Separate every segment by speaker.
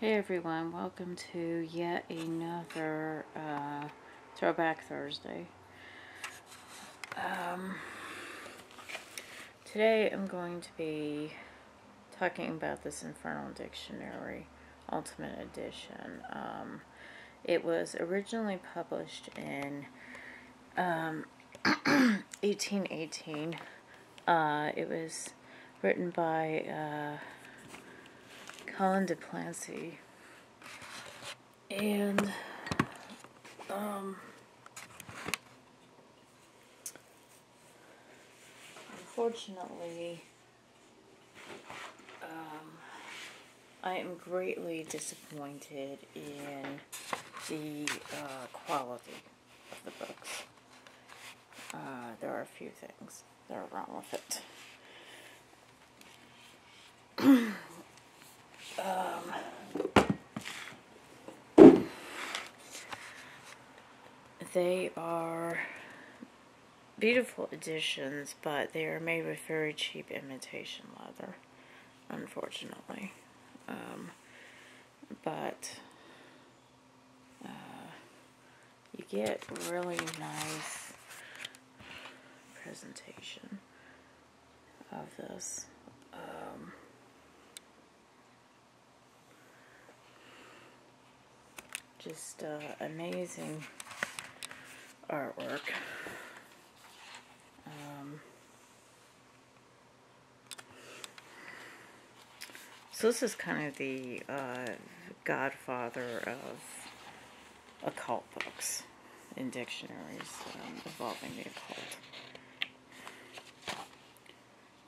Speaker 1: Hey everyone, welcome to yet another uh, Throwback Thursday. Um, today I'm going to be talking about this Infernal Dictionary Ultimate Edition. Um, it was originally published in um, 1818. Uh, it was written by. Uh, Collin de Plancy. And, um, unfortunately, um, I am greatly disappointed in the uh, quality of the books. Uh, there are a few things that are wrong with it. They are beautiful editions, but they are made with very cheap imitation leather, unfortunately. Um, but uh, you get really nice presentation of this. Um, just uh, amazing artwork. Um, so this is kind of the uh, godfather of occult books and dictionaries um, involving the occult.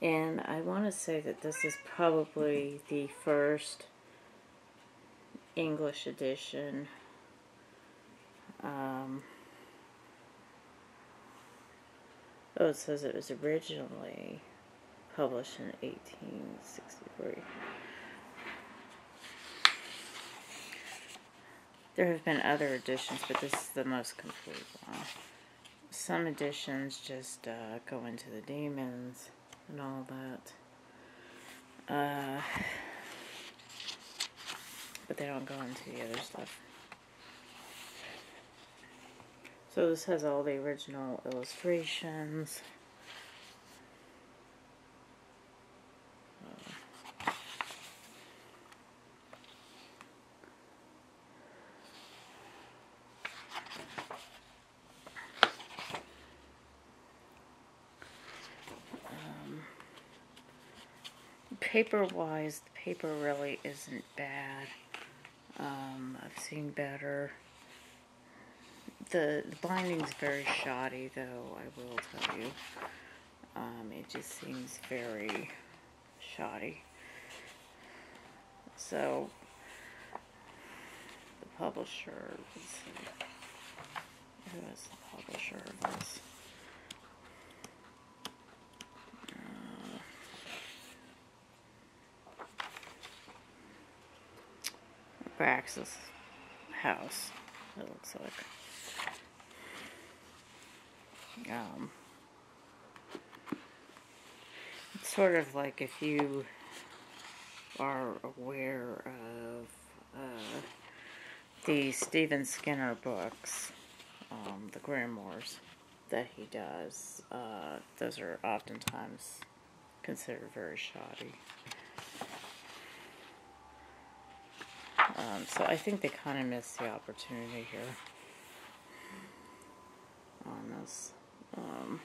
Speaker 1: And I want to say that this is probably the first English edition um, Oh, it says it was originally published in 1863. There have been other editions, but this is the most complete one. Some editions just uh, go into the demons and all that. Uh, but they don't go into the other stuff. So this has all the original illustrations. Um, paper wise, the paper really isn't bad. Um, I've seen better. The, the binding's very shoddy, though, I will tell you. Um, it just seems very shoddy. So, the publisher, who is the publisher of this? Uh, House, it looks like. Um, it's sort of like if you are aware of uh, the Stephen Skinner books, um, the grimoires that he does, uh, those are oftentimes considered very shoddy. Um, so I think they kind of missed the opportunity here on this. Um,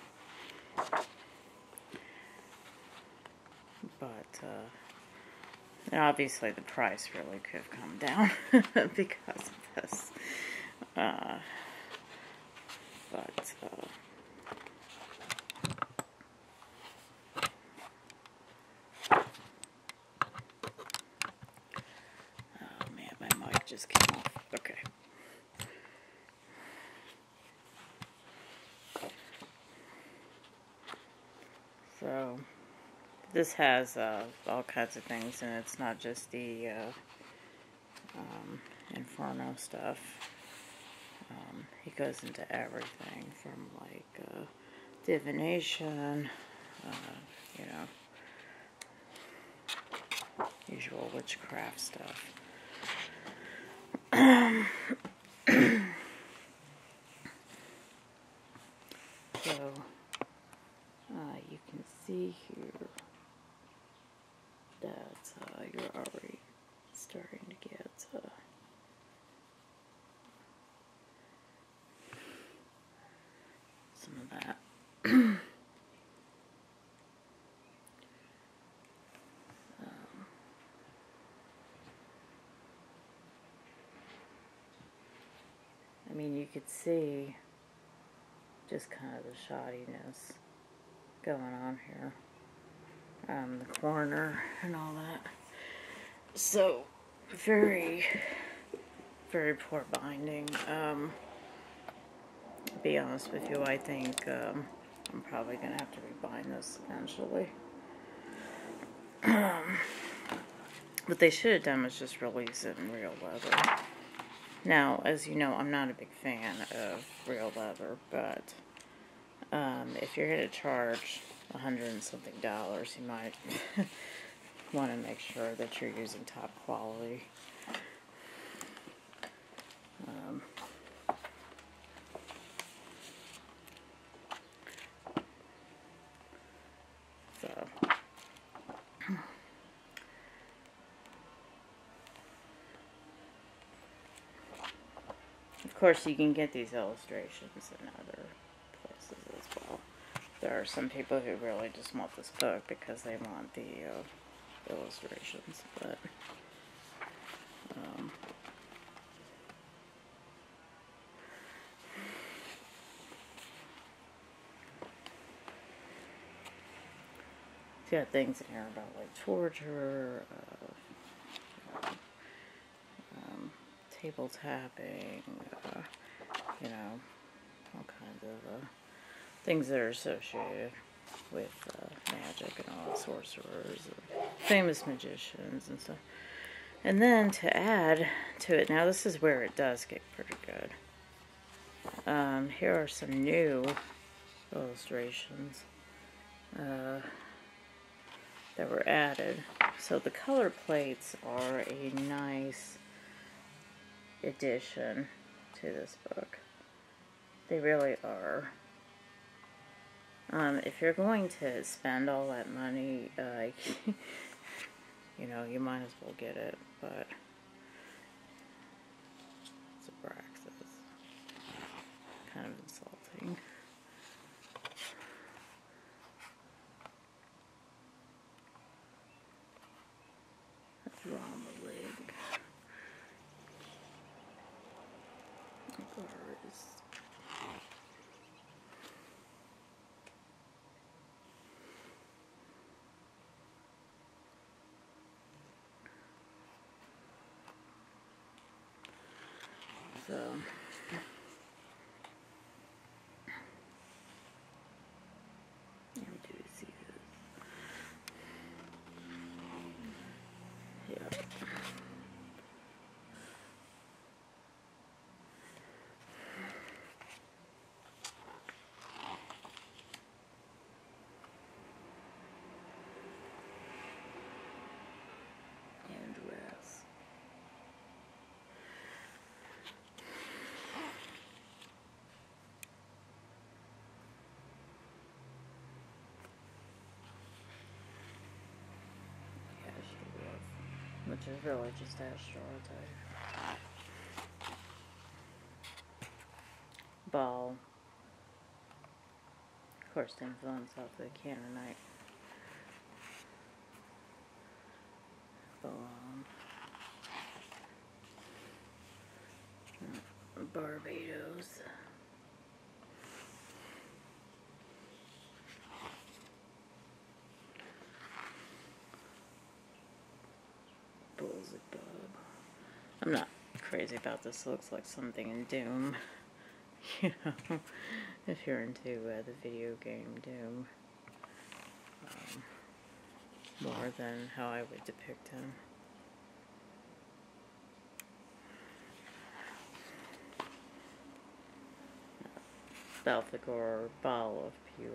Speaker 1: but uh, obviously the price really could have come down because of this. Uh, but uh, oh man, my mic just came off. Okay. So this has uh, all kinds of things, and it's not just the uh, um, Inferno stuff. Um, he goes into everything from like uh, divination, uh, you know, usual witchcraft stuff. so, uh, you can see here that uh, you're already starting to get uh, some of that. Um, I mean, you could see just kind of the shoddiness going on here. Um, the corner and all that. So, very, very poor binding. Um, to be honest with you, I think um, I'm probably going to have to rebind this eventually. Um, what they should have done was just release it in real leather. Now, as you know, I'm not a big fan of real leather, but um, if you're going to charge a hundred and something dollars, you might want to make sure that you're using top quality. Um, so. Of course, you can get these illustrations in other. There are some people who really just want this book because they want the uh, illustrations, but um, it's got things in here about like torture, uh, um, table tapping, uh, you know, all kinds of uh, things that are associated with uh, magic and all sorcerers, and famous magicians and stuff. And then to add to it, now this is where it does get pretty good. Um, here are some new illustrations uh, that were added. So the color plates are a nice addition to this book. They really are. Um, if you're going to spend all that money, uh, you know, you might as well get it, but it's Abraxas. Kind of insulting. That's wrong the leg. Guards. So. Let me do see this. Yep. Andras. Astro which is really just Astro Ball. Of course, the influence of the Canaanite. Barbatos. Bulls of Bub. I'm not crazy about this. It looks like something in Doom. you know, if you're into uh, the video game Doom. Um, more than how I would depict him. Belphegor Ball of Pure.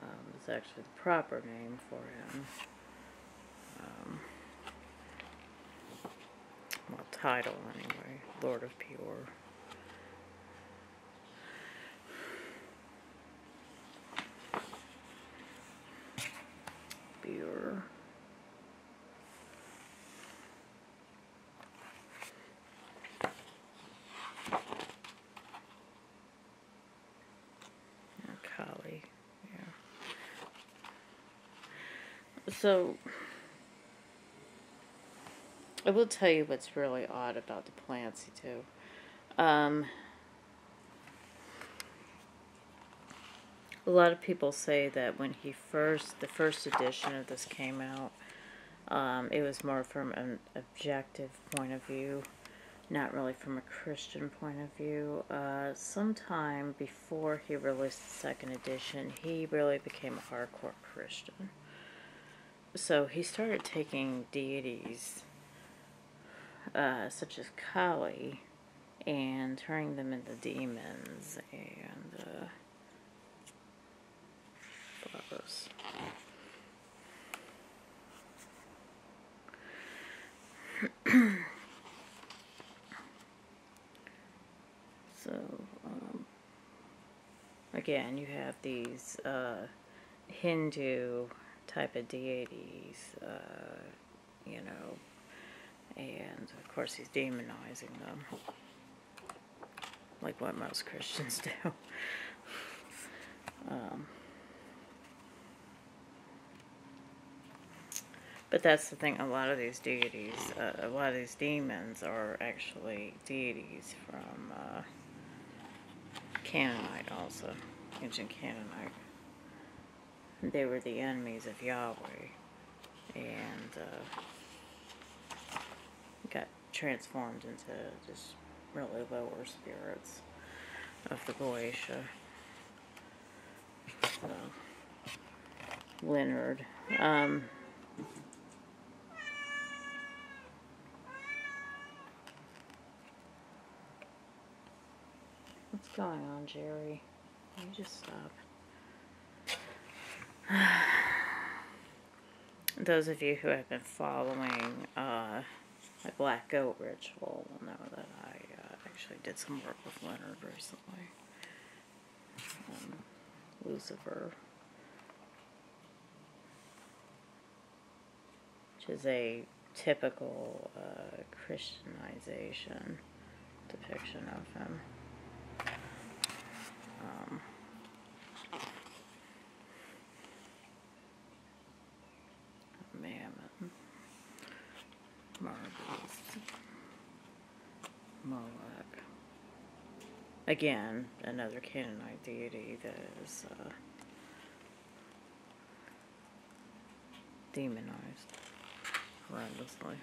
Speaker 1: Um, is actually the proper name for him. Um, title anyway, Lord of Pure. Pure. Kali, yeah. So, I will tell you what's really odd about the De Plancy too. Um, a lot of people say that when he first, the first edition of this came out, um, it was more from an objective point of view, not really from a Christian point of view. Uh, sometime before he released the second edition, he really became a hardcore Christian. So he started taking deities uh, such as Kali, and turning them into demons and uh, so, um, again, you have these uh, Hindu type of deities, uh, you know, and of course, he's demonizing them. Like what most Christians do. um, but that's the thing, a lot of these deities, uh, a lot of these demons are actually deities from uh, Canaanite also, ancient Canaanite. They were the enemies of Yahweh. And uh, transformed into just really lower spirits of the Goetia. So, Leonard. Um, what's going on, Jerry? You just stop. Those of you who have been following uh, my black goat ritual will know that I uh, actually did some work with Leonard recently. Um, Lucifer. Which is a typical uh, Christianization depiction of him. Um, Moloch. Again, another Canaanite deity that is uh, demonized horrendously.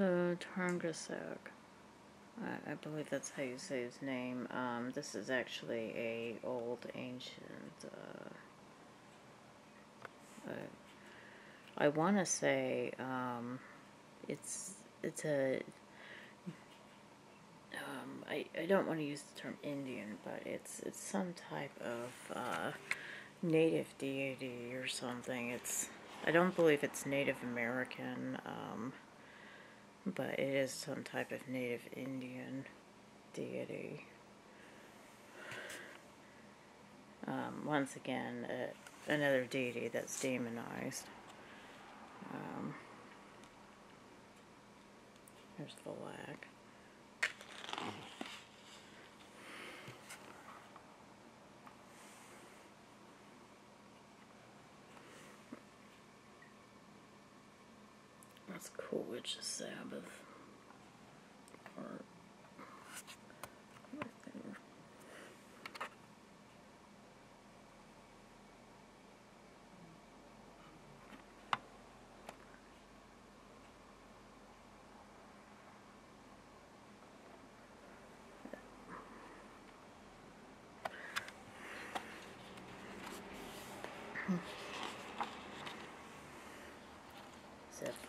Speaker 1: So Tarngrasek, I, I believe that's how you say his name. Um, this is actually a old ancient. Uh, uh, I want to say um, it's it's a I, I don't want to use the term Indian, but it's it's some type of uh, native deity or something. It's I don't believe it's Native American, um, but it is some type of Native Indian deity. Um, once again, uh, another deity that's demonized. Um, There's the lack. That's cool, a Sabbath.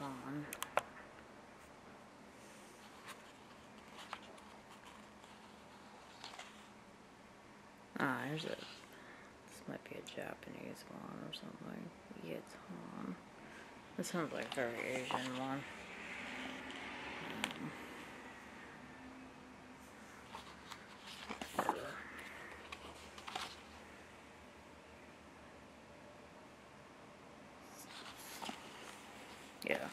Speaker 1: Zephon. Ah, there's a. This might be a Japanese one or something. Yeton. This sounds like a very Asian one. Yeah.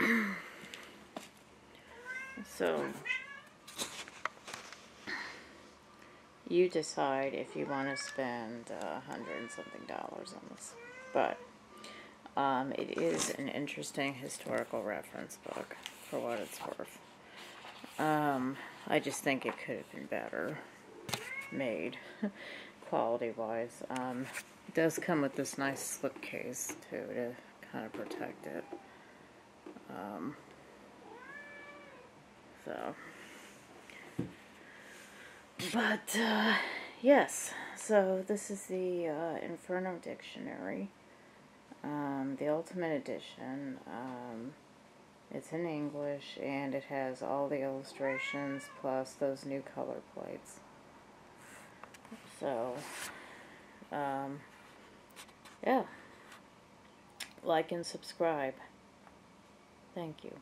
Speaker 1: Uh, so you decide if you want to spend a hundred and something dollars on this, but um, it is an interesting historical reference book for what it's worth. Um, I just think it could have been better made, quality wise. Um, it does come with this nice slip case too to kind of protect it. Um, so, but uh, yes, so this is the uh, Inferno Dictionary, um, the Ultimate Edition. Um, it's in English and it has all the illustrations plus those new color plates. So, um, yeah. Like and subscribe. Thank you.